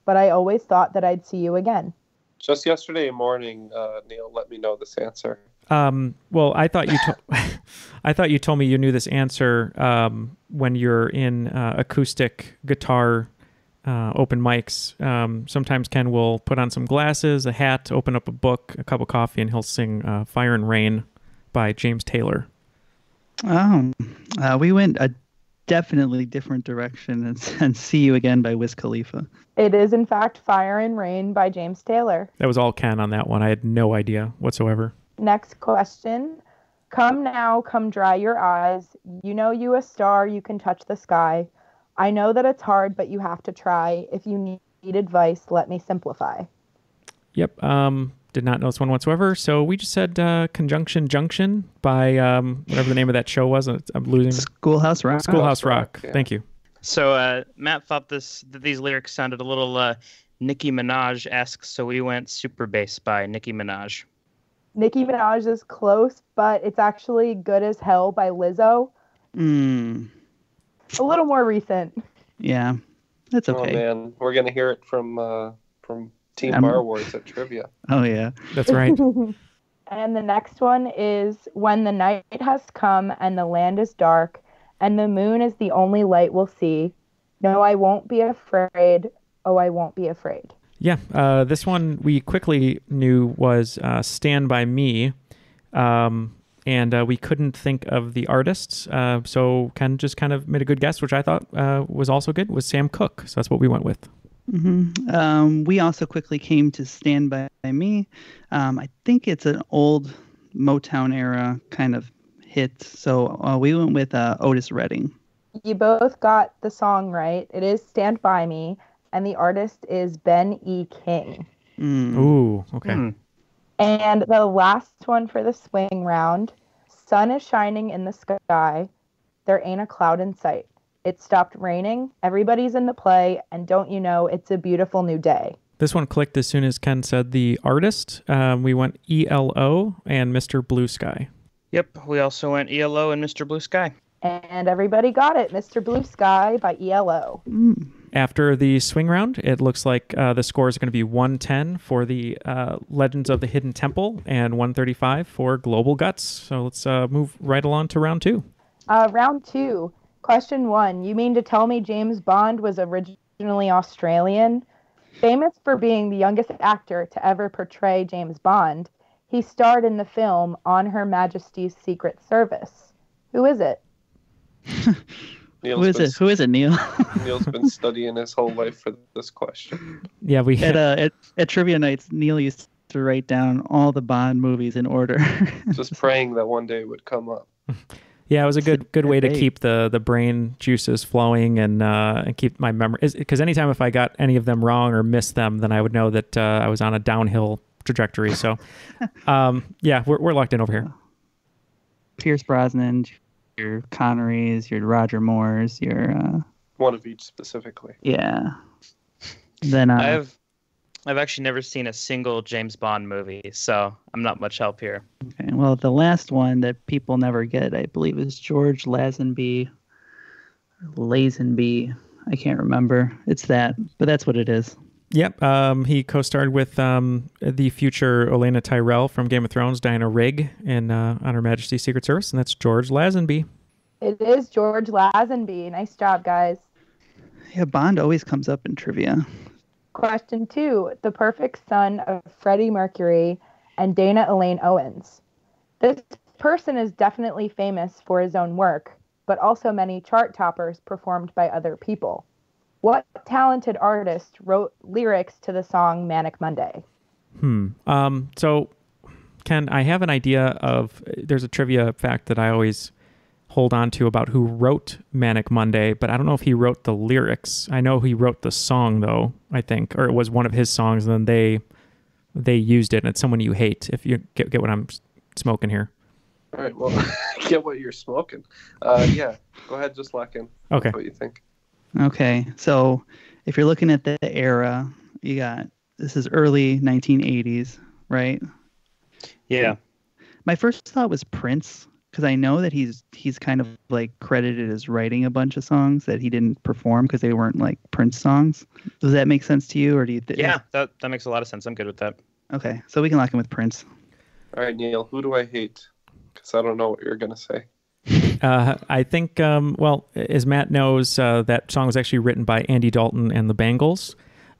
but I always thought that I'd see you again. Just yesterday morning, uh, Neal let me know this answer. Um, well, I thought you to- [LAUGHS] I thought you told me you knew this answer um, when you're in uh, acoustic guitar uh, open mics. Um, sometimes Ken will put on some glasses, a hat, open up a book, a cup of coffee, and he'll sing uh, "Fire and Rain" by James Taylor. Oh, uh, we went a definitely different direction and, [LAUGHS] and See You Again by Wiz Khalifa. It is, in fact, Fire and Rain by James Taylor. That was all Ken on that one. I had no idea whatsoever. Next question. Come now, come dry your eyes. You know you a star, you can touch the sky. I know that it's hard, but you have to try. If you need advice, let me simplify. Yep. Um, did not know this one whatsoever. So we just said uh, Conjunction Junction by um, whatever the name of that show was. I'm losing. Schoolhouse Rock. Schoolhouse Rock. yeah. Thank you. So uh, Matt thought this that these lyrics sounded a little uh, Nicki Minaj esque, so we went Super Bass by Nicki Minaj. Nicki Minaj is close, but it's actually Good as Hell by Lizzo. Mm, A little more recent. yeah, that's okay. Oh okay. man, we're gonna hear it from uh, from Team I'm- Bar Wars at trivia. Oh, yeah. That's right. [LAUGHS] and the next one is When the night has come and the land is dark, and the moon is the only light we'll see. No, I won't be afraid. Oh, I won't be afraid. Yeah, uh, this one we quickly knew was uh, "Stand by Me," um, and uh, we couldn't think of the artists. Uh, so Ken just kind of made a good guess, which I thought uh, was also good. Was Sam Cooke? So that's what we went with. Hmm Um, we also quickly came to Stand By Me. Um, I think it's an old Motown era kind of hit. So uh, we went with uh, Otis Redding. You both got the song right. It is Stand By Me, and the artist is Ben E. King. Mm. Ooh, okay. Hmm. And the last one for the swing round Sun is shining in the sky. There ain't a cloud in sight. It stopped raining. Everybody's in the play. And don't you know, it's a beautiful new day. This one clicked as soon as Ken said the artist. Um, we went ELO and Mr. Blue Sky. Yep, we also went ELO and Mr. Blue Sky. And everybody got it. Mr. Blue Sky by E ELO. After the swing round, it looks like uh, the score is going to be 110 for the uh, Legends of the Hidden Temple and 135 for Global Guts. So let's uh, move right along to round two. Uh, round two. Question one. You mean to tell me James Bond was originally Australian? Famous for being the youngest actor to ever portray James Bond, he starred in the film On Her Majesty's Secret Service. Who is it? [LAUGHS] Neal's Who is been, it? Who is it, Neal? [LAUGHS] Neal's been studying his whole life for this question. Yeah, we at, uh, at, at trivia nights, Neal used to write down all the Bond movies in order. Just [LAUGHS] praying that one day it would come up. Yeah, it was a good good way to keep the the brain juices flowing and uh, and keep my memory. Because anytime if I got any of them wrong or missed them, then I would know that uh, I was on a downhill trajectory. So, [LAUGHS] um, yeah, we're we're locked in over here. Pierce Brosnan, your Connerys, your Roger Moores, your uh, One of each specifically. yeah. Then uh, I've I've actually never seen a single James Bond movie, so I'm not much help here. okay, well, the last one that people never get, I believe, is George Lazenby, Lazenby. I can't remember. It's that, but that's what it is. Yep. Um, he co-starred with um, the future Olenna Tyrell from Game of Thrones, Diana Rigg, in uh, On Her Majesty's Secret Service, and that's George Lazenby. It is George Lazenby. Nice job, guys. Yeah, Bond always comes up in trivia. Question two The perfect son of Freddie Mercury and Dana Elaine Owens. This person is definitely famous for his own work, but also many chart toppers performed by other people. What talented artist wrote lyrics to the song Manic Monday? Hmm. Um, so, Ken, I have an idea of. There's a trivia fact that I always hold on to about who wrote Manic Monday, but I don't know if he wrote the lyrics. I know he wrote the song though. I think, or it was one of his songs, and then they they used it. And it's someone you hate. If you get get what I'm smoking here. All right, well, [LAUGHS] get what you're smoking. Uh, yeah, go ahead, just lock in. Okay. What you think? Okay, so if you're looking at the era, you got this is early 1980s, right? Yeah. My first thought was Prince because I know that he's he's kind of like credited as writing a bunch of songs that he didn't perform because they weren't like Prince songs. Does that make sense to you, or do you think? Yeah, that that makes a lot of sense. I'm good with that. Okay, so we can lock in with Prince. All right, Neal, who do I hate? Because I don't know what you're gonna say. [LAUGHS] Uh, I think, um, well, as Matt knows, uh, that song was actually written by Andy Dalton and the Bangles.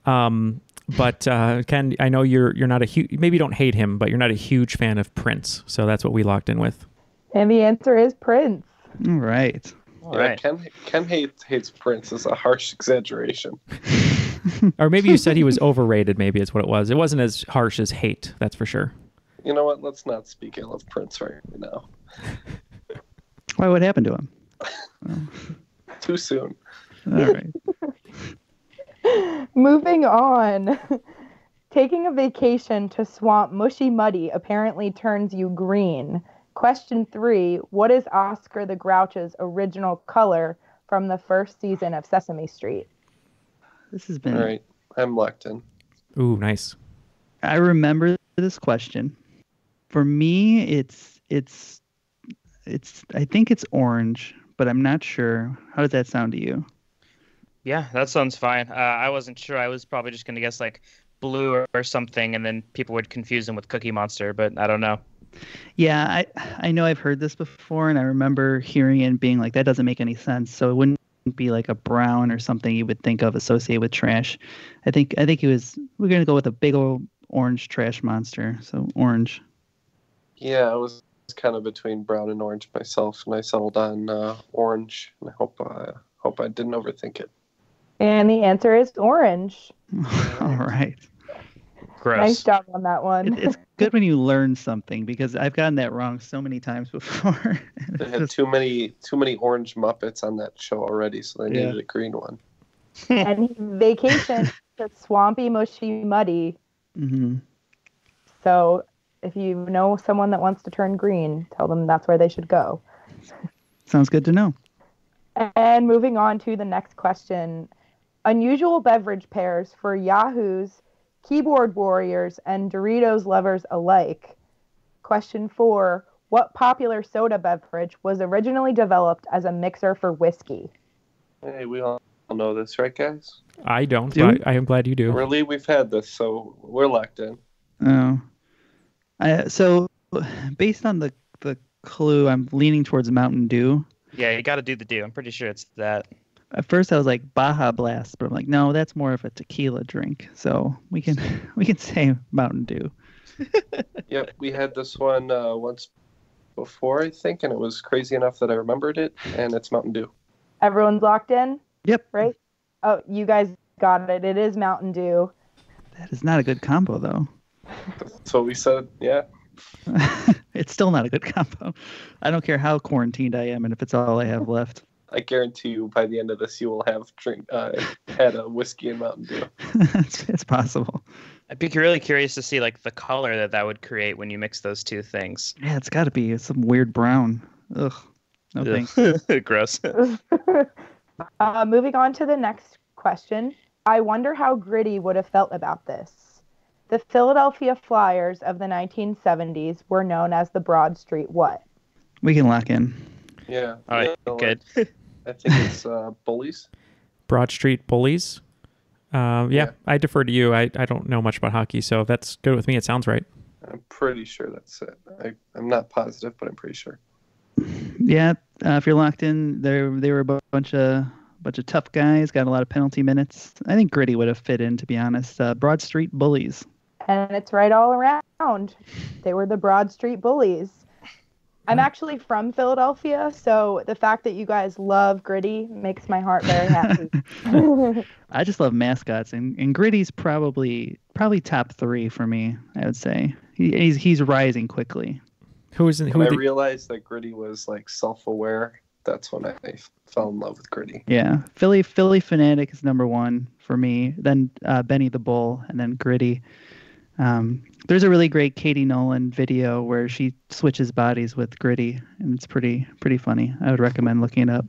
Um, but uh, Ken, I know you're you're not a huge, maybe you don't hate him, but you're not a huge fan of Prince. So that's what we locked in with. And the answer is Prince. All right. All yeah, right. Ken Ken hates hates Prince is a harsh exaggeration. [LAUGHS] or maybe you said he was overrated. Maybe it's what it was. It wasn't as harsh as hate. That's for sure. You know what? Let's not speak ill of Prince right now. [LAUGHS] Why? What happened to him? [LAUGHS] Too soon. All right. Moving on. Taking a vacation to Swamp Mushy Muddy apparently turns you green. Question three What is Oscar the Grouch's original color from the first season of Sesame Street? This has been. All right, I'm locked in. Ooh, nice. I remember this question. For me, it's it's it's. I think it's orange, but I'm not sure. How does that sound to you? Yeah, that sounds fine. Uh, I wasn't sure. I was probably just gonna guess like blue or, or something, and then people would confuse him with Cookie Monster, but I don't know. Yeah, I I know I've heard this before, and I remember hearing it and being like, that doesn't make any sense. So it wouldn't be like a brown or something you would think of associated with trash. I think I think it was we're gonna go with a big old orange trash monster. So orange. Yeah, I was kind of between brown and orange myself, and I settled on uh, orange. And I hope uh, hope I didn't overthink it. And the answer is orange. [LAUGHS] All right. Gross. Nice job on that one. It, it's [LAUGHS] good when you learn something because I've gotten that wrong so many times [LAUGHS] before. They had too many too many orange Muppets on that show already, so they Yeah. needed a green one. and he vacationed [LAUGHS] to Swampy Mushy Muddy. hmm So if you know someone that wants to turn green, tell them that's where they should go. Sounds good to know. And moving on to the next question Unusual beverage pairs for Yahoos, keyboard warriors, and Doritos lovers alike. Question four What popular soda beverage was originally developed as a mixer for whiskey? Hey, we all know this, right, guys? I don't, Do but I am glad you do. Really, we've had this, so we're locked in. Oh. I, so based on the the clue, I'm leaning towards Mountain Dew. Yeah, you got to do the Dew. I'm pretty sure it's that. At first, I was like Baja Blast, but I'm like, no, that's more of a tequila drink. So we can [LAUGHS] we can say Mountain Dew. [LAUGHS] Yep, we had this one uh, once before, I think, and it was crazy enough that I remembered it, and it's Mountain Dew. Everyone's locked in, Yep. right? Oh, you guys got it. It is Mountain Dew. That is not a good combo, though. So we said, yeah, [LAUGHS] it's still not a good combo. I don't care how quarantined I am, and if it's all I have left. I guarantee you by the end of this, you will have drink uh, had a whiskey and Mountain Dew. [LAUGHS] it's, it's possible. I'd be really curious to see like the color that that would create when you mix those two things. Yeah, it's got to be some weird brown. Ugh. No Ugh. thanks. [LAUGHS] Gross. [LAUGHS] Uh, moving on to the next question. I wonder how Gritty would have felt about this. The Philadelphia Flyers of the 1970s were known as the Broad Street what? We can lock in. Yeah. All right, good. I think it's uh, Bullies. Broad Street Bullies. Uh, yeah, Yeah. I defer to you. I, I don't know much about hockey, so if that's good with me. It sounds right. I'm pretty sure that's it. I, I'm not positive, but I'm pretty sure. Yeah, uh, if you're locked in, they they were a bunch of bunch of tough guys. Got a lot of penalty minutes. I think Gritty would have fit in, to be honest. Uh, Broad Street Bullies. And it's right all around. They were the Broad Street Bullies. I'm actually from Philadelphia, so the fact that you guys love Gritty makes my heart very happy. [LAUGHS] I just love mascots, and, and Gritty's probably probably top three for me. I would say he, he's he's rising quickly. Who is in, who When are I realized that Gritty was like self-aware, that's when I fell in love with Gritty. Yeah, Philly Phillie Phanatic is number one for me. Then uh, Benny the Bull, and then Gritty. Um, there's a really great Katie Nolan video where she switches bodies with Gritty, and it's pretty pretty funny. I would recommend looking it up.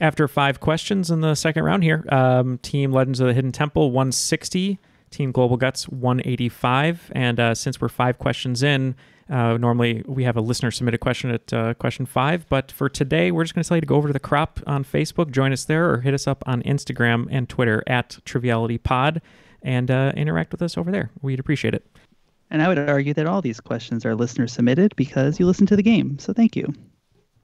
After five questions in the second round here, um, Team Legends of the Hidden Temple 160, Team Global Guts 185. And uh, since we're five questions in, uh, normally we have a listener submitted question at uh, question five. But for today, we're just going to tell you to go over to the crop on Facebook, join us there, or hit us up on Instagram and Twitter at TrivialityPod and uh, interact with us over there. We'd appreciate it. And I would argue that all these questions are listener submitted because you listen to the game. So thank you.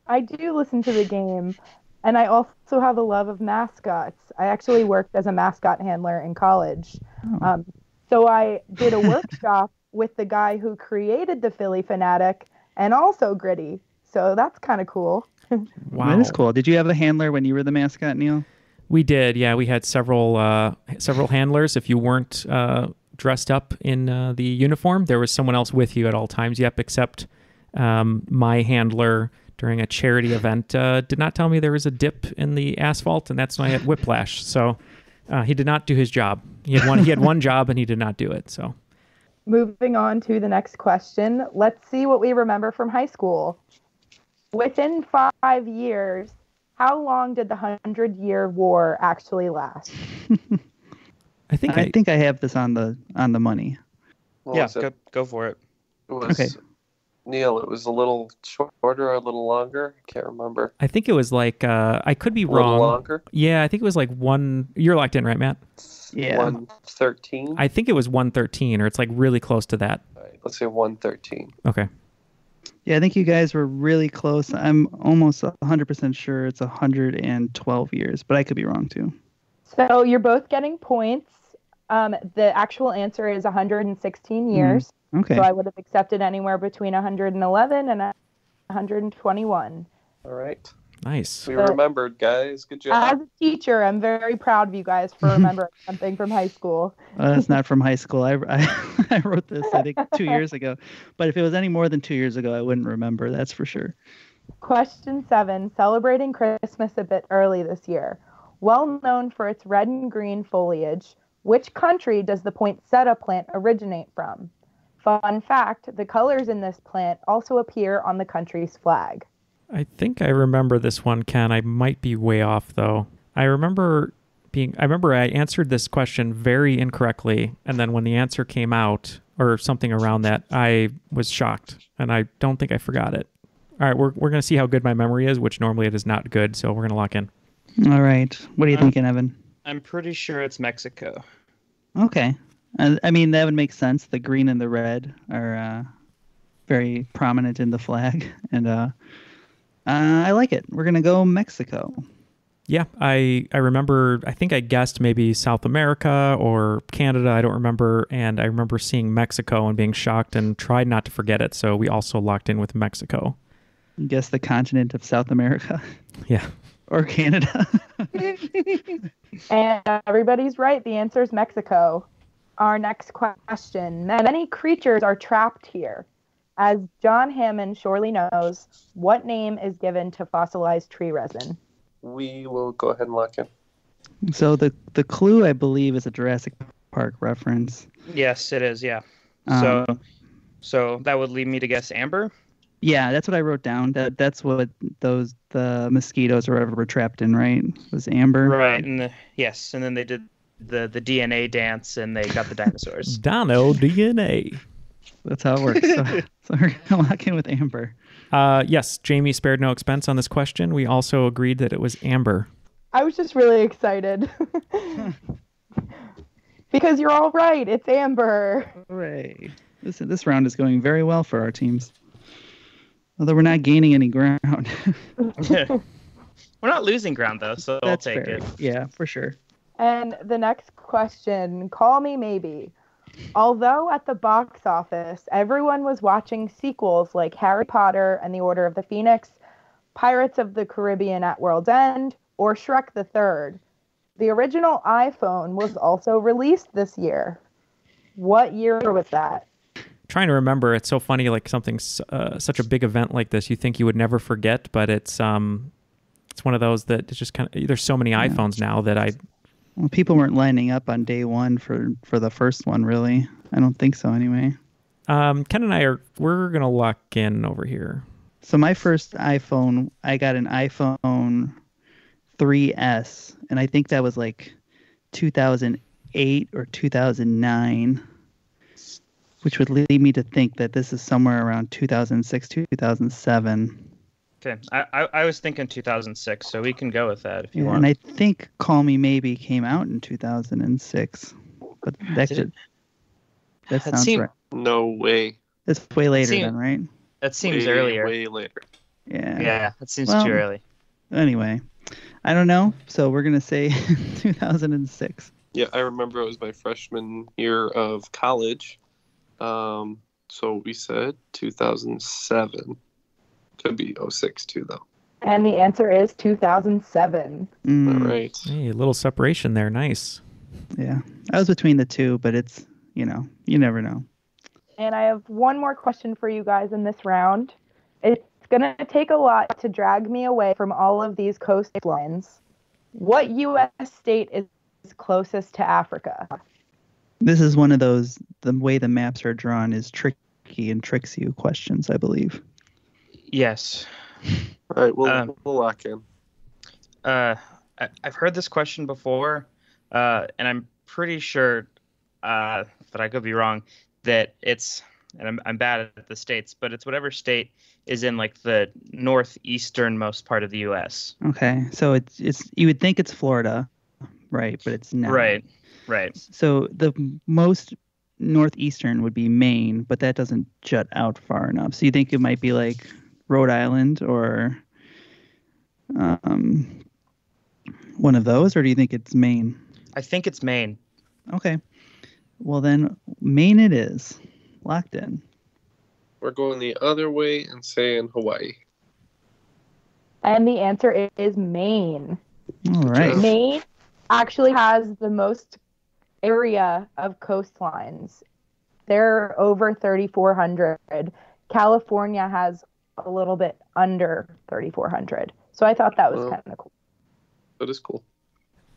I do listen to the game, and I also have a love of mascots. I actually worked as a mascot handler in college. Um, so I did a workshop [LAUGHS] with the guy who created the Phillie Phanatic and also Gritty. So that's kind of cool. [LAUGHS] Wow. That is cool. Did you have a handler when you were the mascot, Neal? We did, yeah. We had several uh, several handlers. If you weren't uh, dressed up in uh, the uniform, there was someone else with you at all times. Yep, except um, my handler during a charity event uh, did not tell me there was a dip in the asphalt, and that's when I had whiplash. So uh, he did not do his job. He had one. he had one job, and he did not do it. So Moving on to the next question. Let's see what we remember from high school. Within five years, how long did the Hundred Year War actually last? [LAUGHS] I think I, I, think I have this on the on the money. What yeah, go, go for it. It was Okay. Neal. It was a little shorter, or a little longer. I can't remember. I think it was like uh, I could be A wrong. longer. Yeah, I think it was like one. You're locked in, right, Matt? Yeah. One thirteen. I think it was 113, or it's like really close to that. Let's say one thirteen. Okay. Yeah, I think you guys were really close. I'm almost 100% sure it's 112 years, but I could be wrong too. So you're both getting points. Um, the actual answer is 116 years. Okay. So I would have accepted anywhere between 111 and 121. All right. Nice. We So- remembered, guys. Good job. As a teacher, I'm very proud of you guys for [LAUGHS] remembering something from high school. Uh, that's not from high school. I, [LAUGHS] I, I wrote this, I think, two years ago. But if it was any more than two years ago, I wouldn't remember. That's for sure. Question seven Celebrating Christmas a bit early this year. Well known for its red and green foliage, which country does the poinsettia plant originate from? Fun fact the colors in this plant also appear on the country's flag. I think I remember this one, Ken. I might be way off though. I remember being I remember I answered this question very incorrectly and then when the answer came out or something around that, I was shocked and I don't think I forgot it. All right, we're we're going to see how good my memory is, which normally it is not good, so we're going to lock in. All right. What are you Um, thinking, Evan? I'm pretty sure it's Mexico. Okay. I, I mean, that would make sense. The green and the red are uh, very prominent in the flag. [LAUGHS] And uh, uh, I like it. We're going to go Mexico. Yeah, I I remember I think I guessed maybe South America or Canada, I don't remember, and I remember seeing Mexico and being shocked and tried not to forget it, so we also locked in with Mexico. Guess the continent of South America [LAUGHS] Yeah. or Canada. [LAUGHS] And everybody's right. The answer is Mexico. Our next question Many creatures are trapped here. As John Hammond surely knows, what name is given to fossilized tree resin? We will go ahead and lock in. so the, the clue, I believe, is a Jurassic Park reference. Yes, it is. Yeah. Um, so, so that would lead me to guess Amber. Yeah, that's what I wrote down. That that's what those the mosquitoes or whatever were trapped in, right? Was amber. Right. And the, yes, and then they did the the DNA dance, and they got the dinosaurs. [LAUGHS] Dino DNA. That's how it works. So, [LAUGHS] so we're gonna lock in with amber. Uh, yes, Jamie spared no expense on this question. We also agreed that it was Amber. I was just really excited. [LAUGHS] because you're all right. It's Amber. Hooray! This this round is going very well for our teams. Although we're not gaining any ground. [LAUGHS] We're not losing ground though, so I'll take fair. it. Yeah, for sure. And the next question call me maybe. Although at the box office, everyone was watching sequels like Harry Potter and the Order of the Phoenix, Pirates of the Caribbean at World's End, or Shrek the Third, the original iPhone was also released this year. What year was that? Trying to remember, it's so funny. Like something, uh, such a big event like this, you think you would never forget, but it's um, it's one of those that it's just kind of. There's so many iPhones now that I Well, people weren't lining up on day one for for the first one, really. I don't think so, anyway. Um, Ken and I are we're gonna lock in over here. So my first iPhone, I got an iPhone 3S, and I think that was like 2008 or 2009, which would lead me to think that this is somewhere around 2006, 2007. Okay, I, I I was thinking 2006, so we can go with that if you Yeah, want. and I think Call Me Maybe came out in 2006, but that Did could, that That sounds seem- right. No way. It's way later seem- then, right? That seems way, earlier. Way later. Yeah. Yeah, that seems Well, too early. Anyway, I don't know. So we're gonna say [LAUGHS] 2006. Yeah, I remember it was my freshman year of college. Um, so we said 2007. Could be 06 too, though. And the answer is 2007. Mm, All right. Hey, a little separation there. Nice. Yeah, I was between the two, but it's you know you never know. And I have one more question for you guys in this round. It's going to take a lot to drag me away from all of these coastlines. What U.S. state is closest to Africa? This is one of those the way the maps are drawn is tricky and tricks you questions, I believe. Yes. All right, we'll, Um, we'll lock in. Uh, I, I've heard this question before, uh, and I'm pretty sure uh, that I could be wrong. That it's, and I'm, I'm bad at the states, but it's whatever state is in like the northeasternmost part of the U.S. Okay, so it's it's you would think it's Florida, right? But it's not. Right. Right. So the most northeastern would be Maine, but that doesn't jut out far enough. So you think it might be like Rhode Island or um, one of those, or do you think it's Maine? I think it's Maine. Okay. Well then, Maine it is. Locked in. We're going the other way and saying Hawaii. And the answer is Maine. All right. Maine actually has the most area of coastlines. They're over 3,400. California has a little bit under 3,400. So I thought that was Wow. kind of cool. That is cool.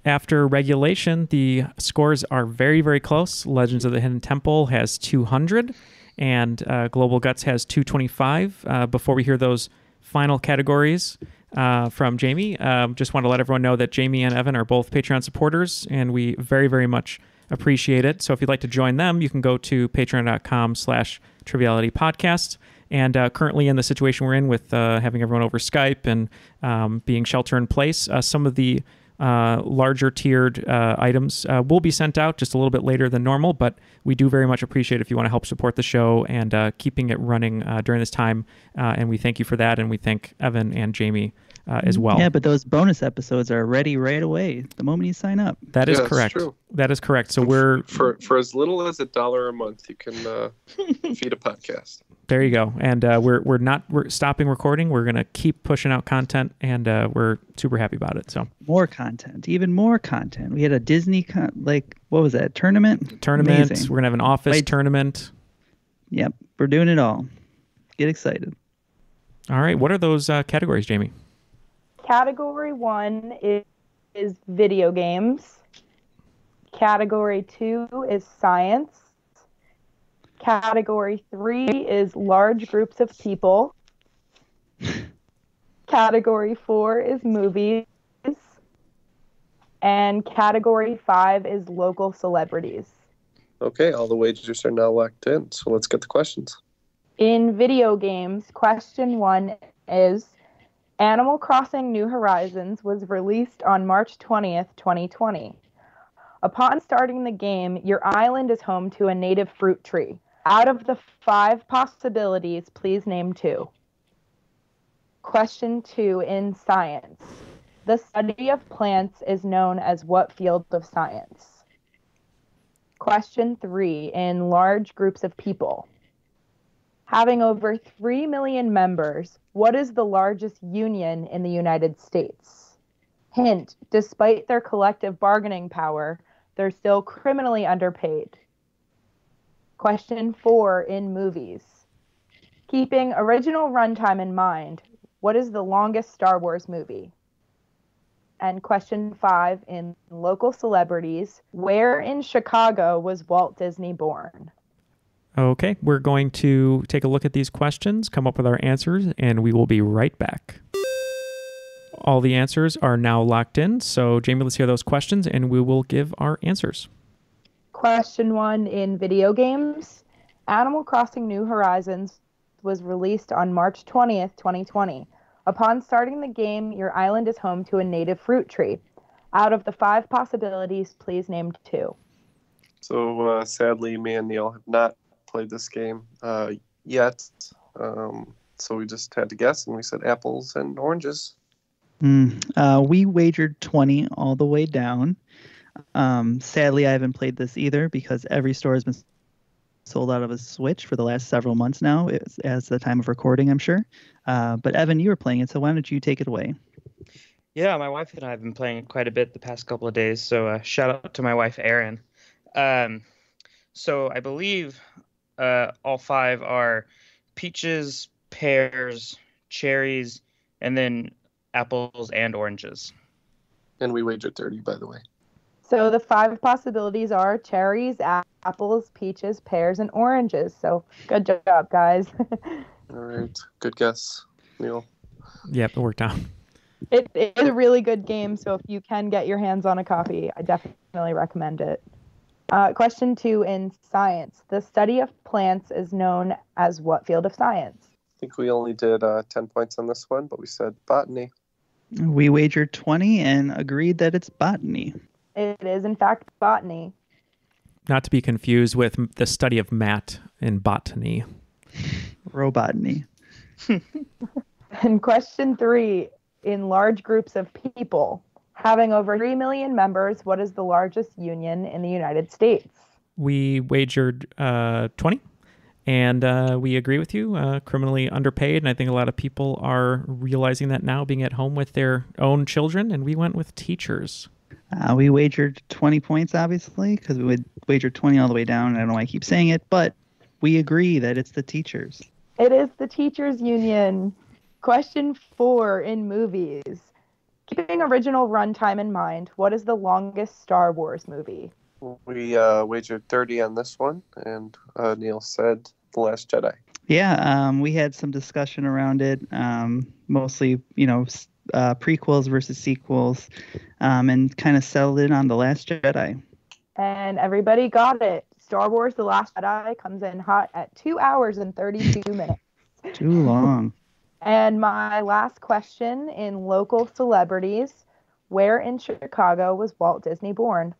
After regulation, the scores are very, very close. Legends of the Hidden Temple has 200, and uh, Global Guts has 225. Uh, before we hear those final categories uh, from Jamie, um, just want to let everyone know that Jamie and Evan are both Patreon supporters, and we very, very much appreciate it. So if you'd like to join them, you can go to patreon.com slash triviality podcast. And uh, currently, in the situation we're in with uh, having everyone over Skype and um, being shelter in place, uh, some of the uh, larger tiered uh, items will be sent out just a little bit later than normal. But we do very much appreciate if you want to help support the show and keeping it running during this time. And we thank you for that. And we thank Evan and Jamie uh, as well. Yeah, but those bonus episodes are ready right away the moment you sign up. That is Yeah, that's correct. true. That is correct. So we're For for as little as a dollar a month, you can uh, [LAUGHS] feed a podcast. There you go. And uh, we're we're not we're stopping recording. We're gonna keep pushing out content, and uh, we're super happy about it. So More content, even more content. We had a Disney con- like what was that tournament? tournaments. Amazing. We're gonna have an office Wait. tournament. Yep, we're doing it all. Get excited. All right. What are those uh, categories, Jamie? Category one is, is video games. Category two is science. Category three is large groups of people. [LAUGHS] Category four is movies. And category five is local celebrities. Okay, all the wagers are now locked in. So let's get the questions. In video games, question one is Animal Crossing New Horizons was released on March 20th, 2020. Upon starting the game, your island is home to a native fruit tree. Out of the five possibilities, please name two. Question two in science. The study of plants is known as what field of science? Question three in large groups of people. Having over 3 million members, what is the largest union in the United States? Hint, despite their collective bargaining power, they're still criminally underpaid. Question four in movies. Keeping original runtime in mind, what is the longest Star Wars movie? And question five in local celebrities, where in Chicago was Walt Disney born? Okay, we're going to take a look at these questions, come up with our answers, and we will be right back. All the answers are now locked in. So, Jamie, let's hear those questions and we will give our answers. Question one in video games Animal Crossing New Horizons was released on March 20th, 2020. Upon starting the game, your island is home to a native fruit tree. Out of the five possibilities, please name two. So uh, sadly, me and Neal have not played this game uh, yet. Um, so we just had to guess, and we said apples and oranges. Mm, uh, we wagered 20 all the way down. Um, sadly, I haven't played this either because every store has been sold out of a Switch for the last several months now, as, as the time of recording, I'm sure. Uh, but Evan, you were playing it, so why don't you take it away? Yeah, my wife and I have been playing it quite a bit the past couple of days. So uh, shout out to my wife, Erin. Um, so I believe uh, all five are peaches, pears, cherries, and then apples and oranges. And we wagered 30, by the way. So the five possibilities are cherries, apples, peaches, pears, and oranges. So good job, guys. [LAUGHS] All right. Good guess, Neal. Yep, it worked out. it is a really good game. So if you can get your hands on a copy, I definitely recommend it. Uh, question two in science: The study of plants is known as what field of science? I think we only did uh, 10 points on this one, but we said botany. We wagered 20 and agreed that it's botany. It is in fact botany. Not to be confused with the study of Matt in botany. Robotany. [LAUGHS] And question three in large groups of people having over 3 million members, what is the largest union in the United States? We wagered uh, 20, and uh, we agree with you. Uh, criminally underpaid, and I think a lot of people are realizing that now, being at home with their own children, and we went with teachers. Uh, we wagered 20 points, obviously, because we would wager 20 all the way down. I don't know why I keep saying it, but we agree that it's the teachers. It is the teachers union. Question four in movies. Keeping original runtime in mind, what is the longest Star Wars movie? We uh, wagered 30 on this one, and uh, Neal said The Last Jedi. Yeah, um, we had some discussion around it, um, mostly, you know, uh, prequels versus sequels, um, and kind of settled in on The Last Jedi. And everybody got it. Star Wars The Last Jedi comes in hot at two hours and 32 minutes. Too long. And my last question in local celebrities where in Chicago was Walt Disney born?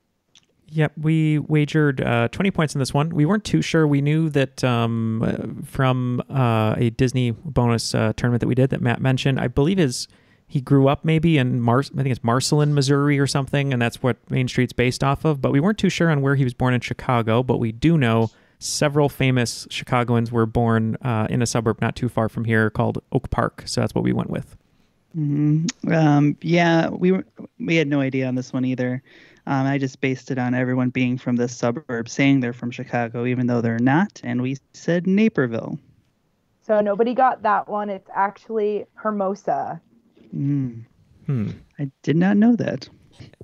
Yep, we wagered uh, 20 points in this one. We weren't too sure. We knew that um, uh, from uh, a Disney bonus uh, tournament that we did that Matt mentioned. I believe is he grew up maybe in Mars. I think it's Marceline, Missouri, or something, and that's what Main Street's based off of. But we weren't too sure on where he was born in Chicago. But we do know several famous Chicagoans were born uh, in a suburb not too far from here called Oak Park. So that's what we went with. hmm Um, yeah, we were, we had no idea on this one either. Um, I just based it on everyone being from this suburb saying they're from Chicago, even though they're not, and we said Naperville. So nobody got that one. It's actually Hermosa. Mm, Hmm. I did not know that.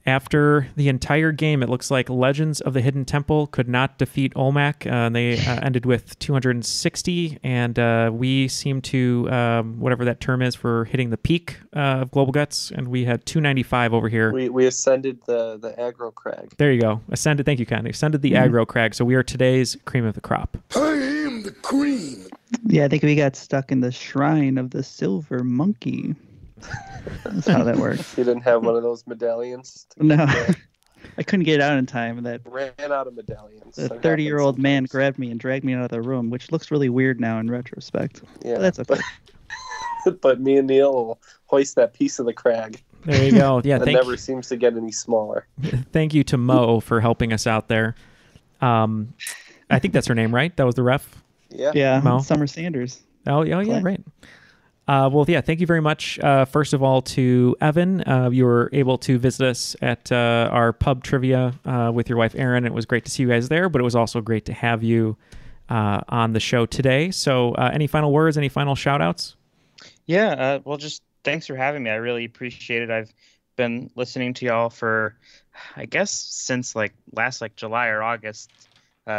After the entire game, it looks like Legends of the Hidden Temple could not defeat Olmec. Uh, they uh, [LAUGHS] ended with 260, and uh, we seem to, um, whatever that term is, for hitting the peak uh, of Global Guts, and we had 295 over here. We, we ascended the, the aggro crag. there you go. Ascended. Thank you, Ken. Ascended the Mhm. aggro crag. So we are today's cream of the crop. I am the cream. Yeah, I think we got stuck in the shrine of the silver monkey. That's how that works. [LAUGHS] You didn't have one of those medallions? No, [LAUGHS] I couldn't get out in time. and That Ran out of medallions. the thirty-year-old man grabbed me and dragged me out of the room, which looks really weird now in retrospect. Yeah, But that's okay. But, [LAUGHS] but me and Neal will hoist that piece of the crag. There you go. Yeah, that thank never seems to get any smaller. thank you to Mo for helping us out there. Um, I think that's her name, right? That was the ref. Yeah. Yeah, Mo? Summer Sanders. Oh, oh yeah, right. Uh, well, yeah, thank you very much. Uh, first of all, to Evan, uh, you were able to visit us at uh, our pub trivia uh, with your wife, Erin. It was great to see you guys there, but it was also great to have you uh, on the show today. So, any final words, any final shout outs? Yeah, well, just thanks for having me. I really appreciate it. I've been listening to y'all for, I guess, since like last like July or August,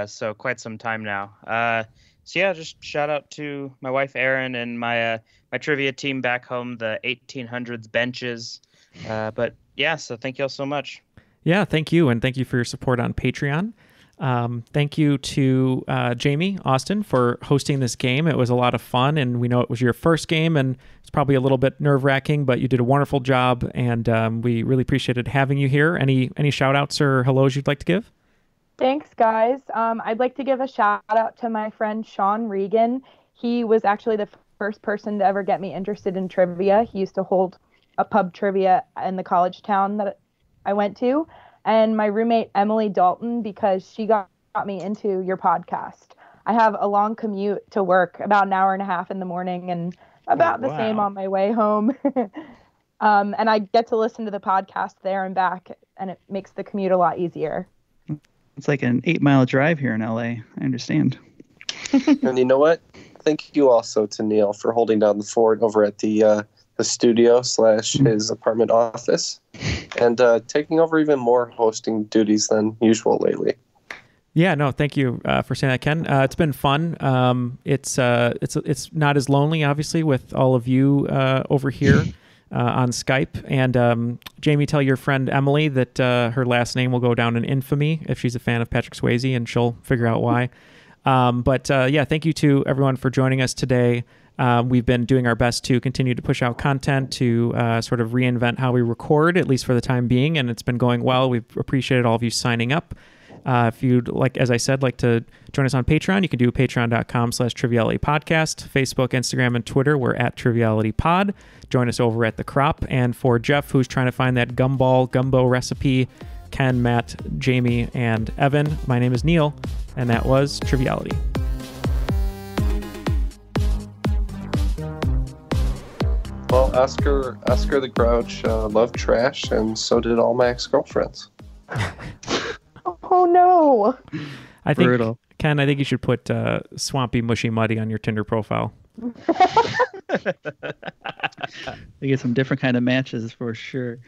so quite some time now. So yeah, just shout out to my wife Erin and my my trivia team back home, the 1800s benches. Uh, but yeah, so thank y'all so much. Yeah, thank you. And thank you for your support on Patreon. Um, thank you to uh, Jamie Austin for hosting this game. It was a lot of fun, and we know it was your first game, and it's probably a little bit nerve wracking, but you did a wonderful job, and um, we really appreciated having you here. Any any shout outs or hellos you'd like to give? Thanks, guys. Um, I'd like to give a shout out to my friend Sean Regan. He was actually the first person to ever get me interested in trivia. He used to hold a pub trivia in the college town that I went to. And my roommate, Emily Dalton, because she got, got me into your podcast. I have a long commute to work, about an hour and a half in the morning, and about the same on my way home. [LAUGHS] um, and I get to listen to the podcast there and back, and it makes the commute a lot easier. It's like an eight mile drive here in LA. I understand. and you know what? Thank you also to Neal for holding down the fort over at the uh, the studio slash his apartment office, and uh, taking over even more hosting duties than usual lately. Yeah, no, thank you uh, for saying that, Ken. Uh, it's been fun. Um, it's uh, it's it's not as lonely, obviously, with all of you uh, over here [LAUGHS] uh, on Skype. And um, Jamie, tell your friend Emily that uh, her last name will go down in infamy if she's a fan of Patrick Swayze, and she'll figure out why. Um, but uh, yeah, thank you to everyone for joining us today. Um, we've been doing our best to continue to push out content to uh, sort of reinvent how we record, at least for the time being, and it's been going well. We've appreciated all of you signing up. Uh, if you'd like, as I said, like to join us on Patreon, you can do patreon.com slash triviality podcast, Facebook, Instagram, and Twitter. We're at triviality pod. Join us over at the crop. And for Jeff, who's trying to find that gumball gumbo recipe, Ken, Matt, Jamie, and Evan, my name is Neal, and that was Triviality. Well, Oscar Oscar the Grouch uh, loved trash, and so did all my ex girlfriends. [LAUGHS] Oh no! I think, Brutal. Ken, I think you should put uh, Swampy Mushy Muddy on your Tinder profile. [LAUGHS] [LAUGHS] We get some different kind of matches for sure.